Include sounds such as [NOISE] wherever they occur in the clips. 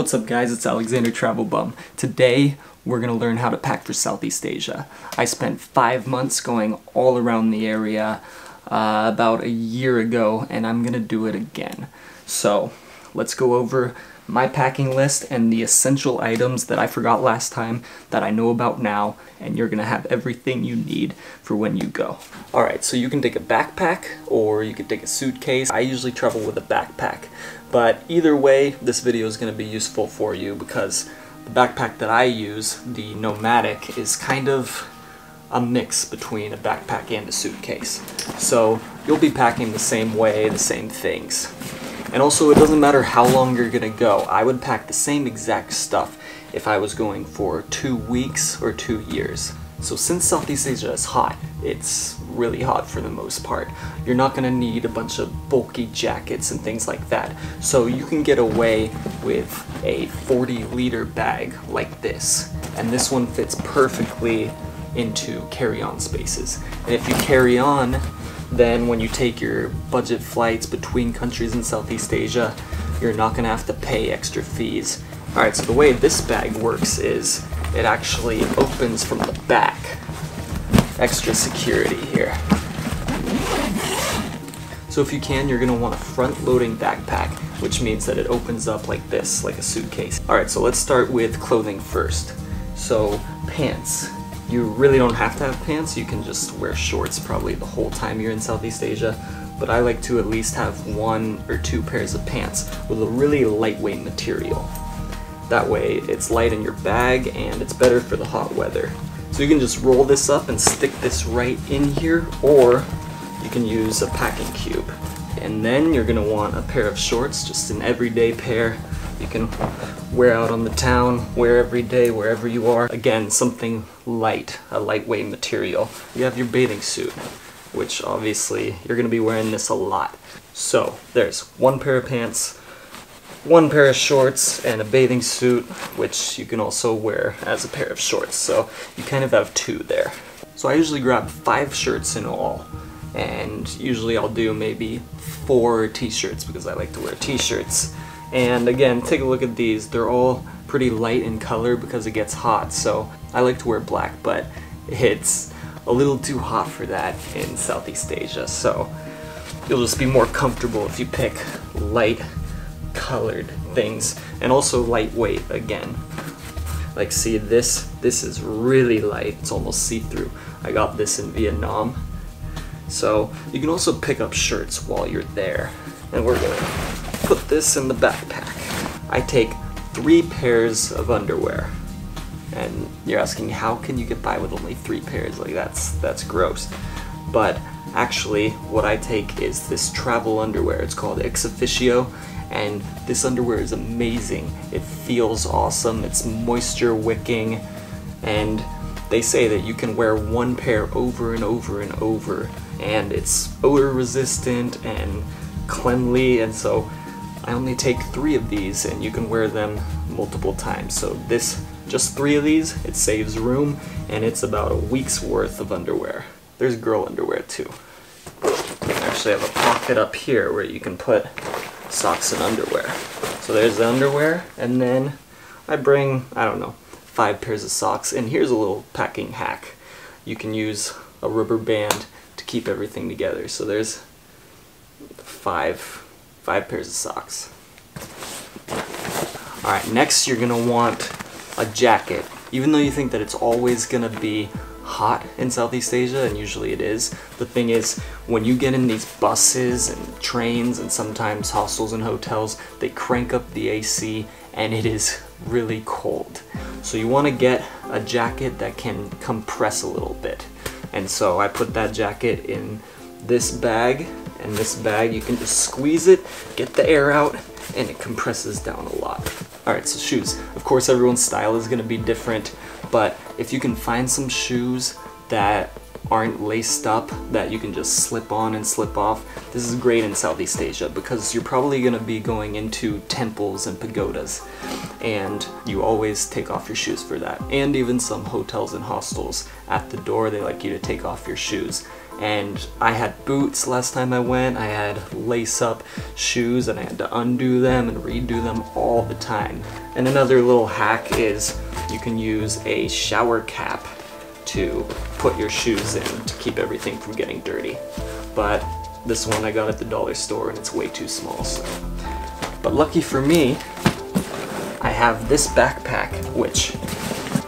What's up guys, it's Alexander Travel Bum. Today we're to learn how to pack for Southeast Asia. I spent five months going all around the area uh, about a year ago and I'm to do it again. So let's go over my packing list and the essential items that I forgot last time that I know about now and you're gonna have everything you need for when you go. Alright, so you can take a backpack or you can take a suitcase. I usually travel with a backpack, but either way this video is gonna be useful for you because the backpack that I use, the Nomatic, is kind of a mix between a backpack and a suitcase. So you'll be packing the same way, the same things. And also, it doesn't matter how long you're gonna go. I would pack the same exact stuff if I was going for two weeks or two years. So since Southeast Asia is hot, it's really hot for the most part, you're not gonna need a bunch of bulky jackets and things like that. So you can get away with a 40 liter bag like this. And this one fits perfectly into carry-on spaces. And if you carry on then when you take your budget flights between countries in Southeast Asia, you're not gonna have to pay extra fees. Alright, so the way this bag works is it actually opens from the back. Extra security here. So if you can, you're gonna want a front-loading backpack, which means that it opens up like this, like a suitcase. Alright, so let's start with clothing first. So, pants. You really don't have to have pants, you can just wear shorts probably the whole time you're in Southeast Asia, but I like to at least have one or two pairs of pants with a really lightweight material. That way it's light in your bag and it's better for the hot weather. So you can just roll this up and stick this right in here, or you can use a packing cube. And then you're gonna want a pair of shorts, just an everyday pair you can wear out on the town, wear every day, wherever you are. Again, something light, a lightweight material. You have your bathing suit, which obviously you're gonna be wearing this a lot. So there's one pair of pants, one pair of shorts, and a bathing suit, which you can also wear as a pair of shorts. So you kind of have two there. So I usually grab five shirts in all and usually I'll do maybe four t-shirts because I like to wear t-shirts and again, take a look at these. They're all pretty light in color because it gets hot. So I like to wear black, but it's a little too hot for that in Southeast Asia. So you'll just be more comfortable if you pick light colored things and also lightweight again. Like see this, this is really light. It's almost see-through. I got this in Vietnam. So you can also pick up shirts while you're there. And we're gonna put this in the backpack. I take three pairs of underwear. And you're asking, how can you get by with only three pairs? Like, that's, that's gross. But actually, what I take is this travel underwear. It's called ExOfficio, and this underwear is amazing. It feels awesome, it's moisture wicking, and they say that you can wear one pair over and over and over, and it's odor resistant and cleanly, and so I only take three of these and you can wear them multiple times. So this, just three of these, it saves room and it's about a week's worth of underwear. There's girl underwear too. I actually have a pocket up here where you can put socks and underwear. So there's the underwear and then I bring, I don't know, five pairs of socks and here's a little packing hack. You can use a rubber band to keep everything together. So there's five five pairs of socks. Alright, next you're to want a jacket. Even though you think that it's always to be hot in Southeast Asia, and usually it is, the thing is, when you get in these buses and trains and sometimes hostels and hotels, they crank up the AC and it is really cold. So you want to get a jacket that can compress a little bit. And so I put that jacket in this bag and this bag. You can just squeeze it get the air out and it compresses down a lot. Alright so shoes. Of course everyone's style is gonna be different but if you can find some shoes that aren't laced up that you can just slip on and slip off this is great in Southeast Asia because you're probably going to be going into temples and pagodas and you always take off your shoes for that. And even some hotels and hostels at the door they like you to take off your shoes and I had boots last time I went, I had lace up shoes and I had to undo them and redo them all the time. And another little hack is you can use a shower cap to put your shoes in to keep everything from getting dirty. But this one I got at the dollar store and it's way too small, so. But lucky for me, I have this backpack, which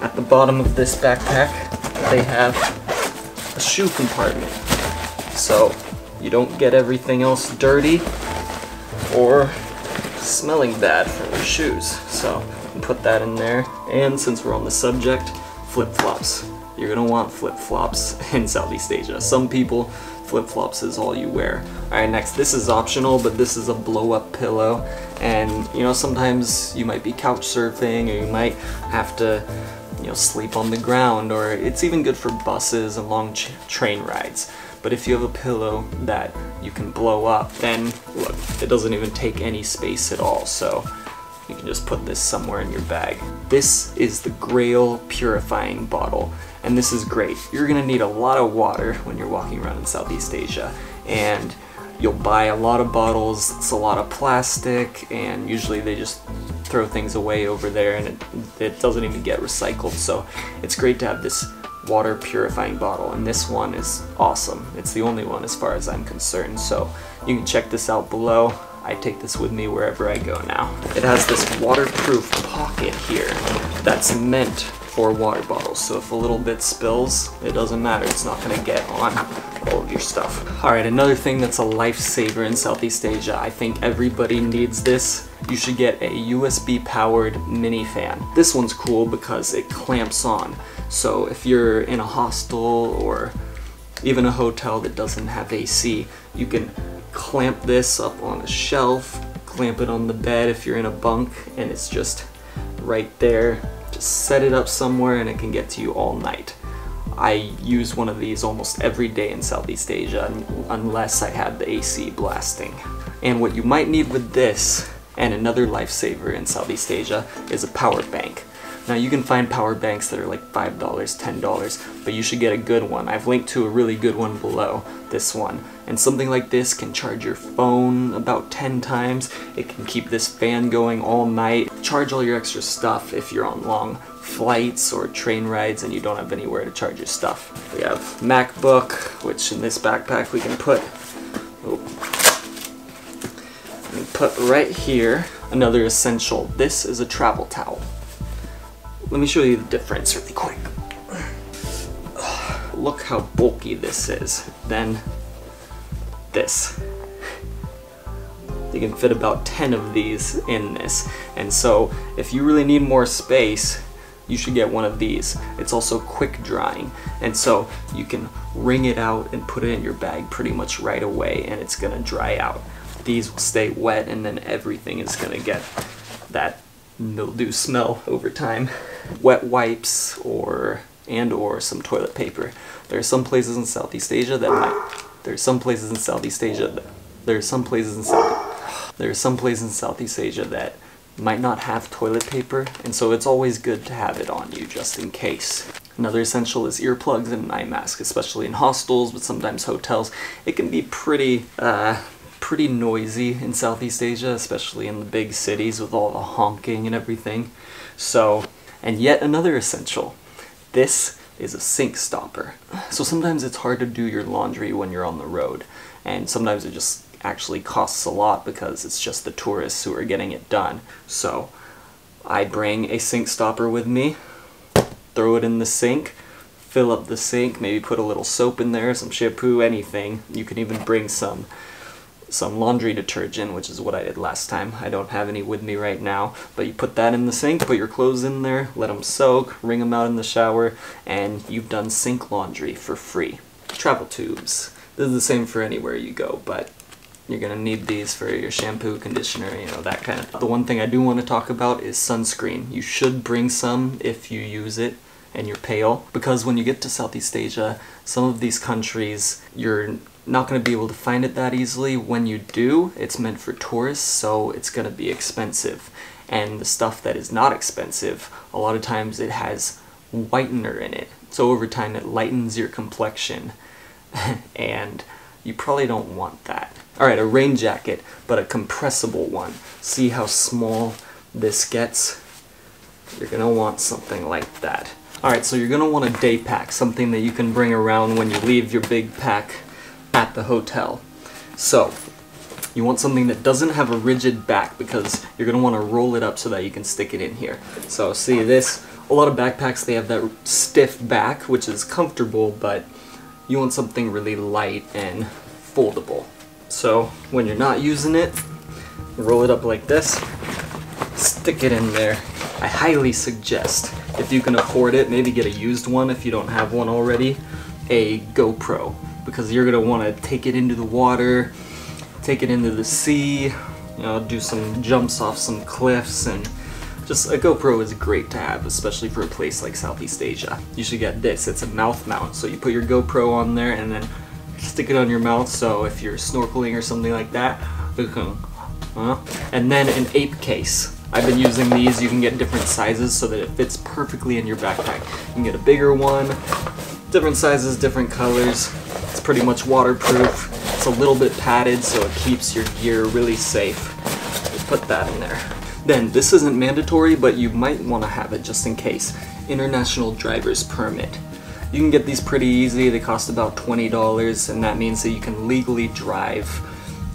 at the bottom of this backpack, they have shoe compartment. So you don't get everything else dirty or smelling bad from your shoes. So put that in there. And since we're on the subject, flip-flops. You're gonna want flip-flops [LAUGHS] in Southeast Asia. Some people flip-flops is all you wear. Alright, next, this is optional, but this is a blow-up pillow. And, you know, sometimes you might be couch surfing, or you might have to, you know, sleep on the ground, or it's even good for buses and long train rides. But if you have a pillow that you can blow up, then, look, it doesn't even take any space at all, so you can just put this somewhere in your bag. This is the Grayl Purifying Bottle and this is great. You're gonna need a lot of water when you're walking around in Southeast Asia, and you'll buy a lot of bottles, it's a lot of plastic, and usually they just throw things away over there and it, it doesn't even get recycled, so it's great to have this water purifying bottle, and this one is awesome. It's the only one as far as I'm concerned, so you can check this out below. I take this with me wherever I go now. It has this waterproof pocket here that's meant for water bottles. So if a little bit spills, it doesn't matter. It's not gonna get on all of your stuff. All right, another thing that's a lifesaver in Southeast Asia. I think everybody needs this. You should get a USB powered mini fan. This one's cool because it clamps on. So if you're in a hostel or even a hotel that doesn't have AC, you can clamp this up on a shelf, clamp it on the bed if you're in a bunk, and it's just right there just set it up somewhere and it can get to you all night. I use one of these almost every day in Southeast Asia unless I had the AC blasting. And what you might need with this and another lifesaver in Southeast Asia is a power bank. Now you can find power banks that are like $5, $10, but you should get a good one. I've linked to a really good one below, this one. And something like this can charge your phone about 10 times. It can keep this fan going all night. Charge all your extra stuff if you're on long flights or train rides and you don't have anywhere to charge your stuff. We have MacBook, which in this backpack we can put, oh, put right here. Another essential, this is a travel towel. Let me show you the difference really quick. [SIGHS] Look how bulky this is. Then this. You can fit about 10 of these in this. And so if you really need more space, you should get one of these. It's also quick drying. And so you can wring it out and put it in your bag pretty much right away and it's gonna dry out. These will stay wet and then everything is gonna get that mildew smell over time. Wet wipes or and or some toilet paper. There are some places in Southeast Asia that might there are some places in Southeast Asia that there are some places in South there are some places in Southeast Asia that might not have toilet paper and so it's always good to have it on you just in case. Another essential is earplugs and an eye mask, especially in hostels, but sometimes hotels. It can be pretty uh, pretty noisy in Southeast Asia, especially in the big cities with all the honking and everything. So, and yet another essential. This is a sink stopper. So sometimes it's hard to do your laundry when you're on the road, and sometimes it just actually costs a lot because it's just the tourists who are getting it done. So I bring a sink stopper with me, throw it in the sink, fill up the sink, maybe put a little soap in there, some shampoo, anything. You can even bring some some laundry detergent, which is what I did last time. I don't have any with me right now, but you put that in the sink, put your clothes in there, let them soak, wring them out in the shower, and you've done sink laundry for free. Travel tubes. This is the same for anywhere you go, but you're gonna need these for your shampoo, conditioner, you know, that kind of The one thing I do want to talk about is sunscreen. You should bring some if you use it and you're pale because when you get to Southeast Asia, some of these countries, you're not going to be able to find it that easily. When you do, it's meant for tourists, so it's going to be expensive. And the stuff that is not expensive, a lot of times it has whitener in it. So over time it lightens your complexion. [LAUGHS] and you probably don't want that. Alright, a rain jacket, but a compressible one. See how small this gets? You're gonna want something like that. Alright, so you're gonna want a day pack, something that you can bring around when you leave your big pack at the hotel. So, you want something that doesn't have a rigid back because you're going to want to roll it up so that you can stick it in here. So see this, a lot of backpacks they have that stiff back which is comfortable but you want something really light and foldable. So when you're not using it, roll it up like this, stick it in there. I highly suggest, if you can afford it, maybe get a used one if you don't have one already, a GoPro because you're want to take it into the water, take it into the sea, you know, do some jumps off some cliffs, and just a GoPro is great to have, especially for a place like Southeast Asia. You should get this, it's a mouth mount, so you put your GoPro on there and then stick it on your mouth, so if you're snorkeling or something like that, and then an ape case. I've been using these, you can get different sizes so that it fits perfectly in your backpack. You can get a bigger one, different sizes, different colors. It's pretty much waterproof. It's a little bit padded so it keeps your gear really safe. put that in there. Then, this isn't mandatory, but you might want to have it just in case. International Driver's Permit. You can get these pretty easy, they cost about $20, and that means that you can legally drive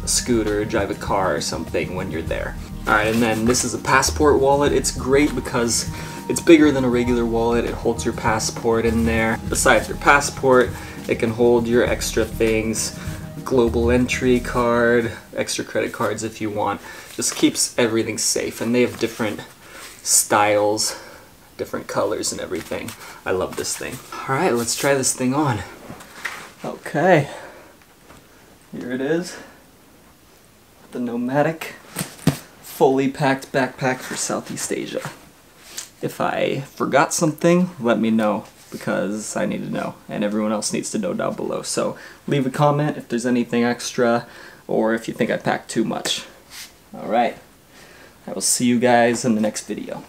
a scooter, drive a car or something when you're there. Alright, and then this is a passport wallet. It's great because it's bigger than a regular wallet. It holds your passport in there. Besides your passport, it can hold your extra things, global entry card, extra credit cards if you want. Just keeps everything safe and they have different styles, different colors and everything. I love this thing. All right, let's try this thing on. Okay, here it is. The Nomatic fully packed backpack for Southeast Asia. If I forgot something, let me know because I need to know and everyone else needs to know down below. So leave a comment if there's anything extra or if you think I packed too much. Alright, I will see you guys in the next video.